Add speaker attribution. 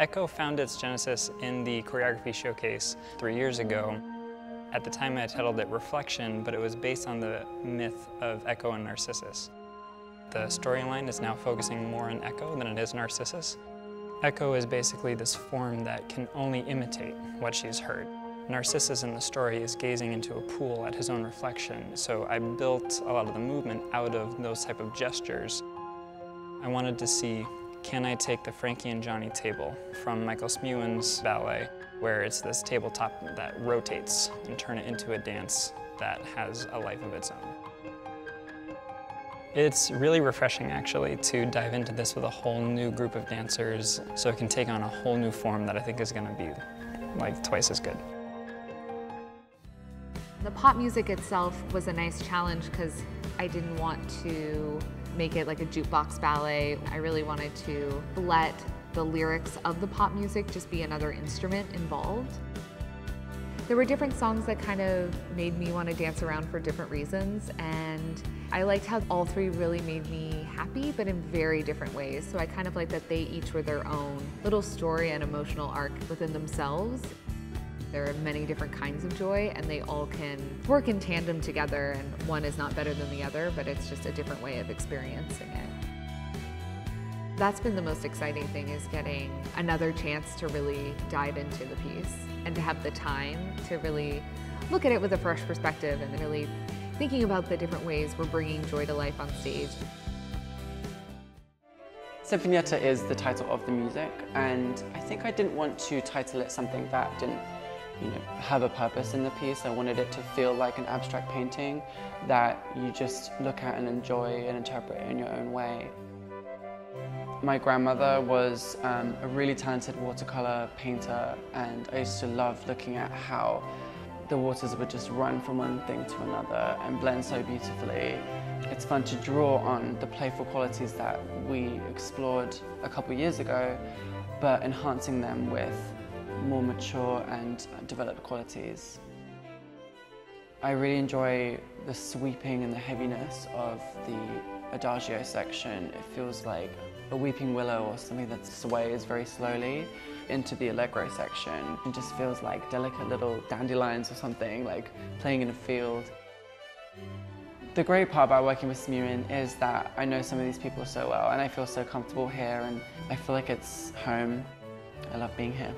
Speaker 1: Echo found its genesis in the choreography showcase three years ago. At the time I titled it Reflection, but it was based on the myth of Echo and Narcissus. The storyline is now focusing more on Echo than it is Narcissus. Echo is basically this form that can only imitate what she's heard. Narcissus in the story is gazing into a pool at his own reflection, so I built a lot of the movement out of those type of gestures. I wanted to see, can I take the Frankie and Johnny table from Michael Smuin's ballet, where it's this tabletop that rotates, and turn it into a dance that has a life of its own. It's really refreshing actually to dive into this with a whole new group of dancers so it can take on a whole new form that I think is going to be like twice as good.
Speaker 2: The pop music itself was a nice challenge because I didn't want to make it like a jukebox ballet. I really wanted to let the lyrics of the pop music just be another instrument involved. There were different songs that kind of made me want to dance around for different reasons and I liked how all three really made me happy but in very different ways. So I kind of like that they each were their own little story and emotional arc within themselves. There are many different kinds of joy and they all can work in tandem together and one is not better than the other, but it's just a different way of experiencing it. That's been the most exciting thing is getting another chance to really dive into the piece and to have the time to really look at it with a fresh perspective and really thinking about the different ways we're bringing joy to life on stage.
Speaker 3: Sinfonietta is the title of the music and I think I didn't want to title it something that didn't you know, have a purpose in the piece. I wanted it to feel like an abstract painting that you just look at and enjoy and interpret in your own way. My grandmother was um, a really talented watercolor painter and I used to love looking at how the waters would just run from one thing to another and blend so beautifully. It's fun to draw on the playful qualities that we explored a couple years ago, but enhancing them with more mature and developed qualities. I really enjoy the sweeping and the heaviness of the adagio section. It feels like a weeping willow or something that sways very slowly into the allegro section. It just feels like delicate little dandelions or something, like playing in a field. The great part about working with Smuin is that I know some of these people so well and I feel so comfortable here and I feel like it's home. I love being here.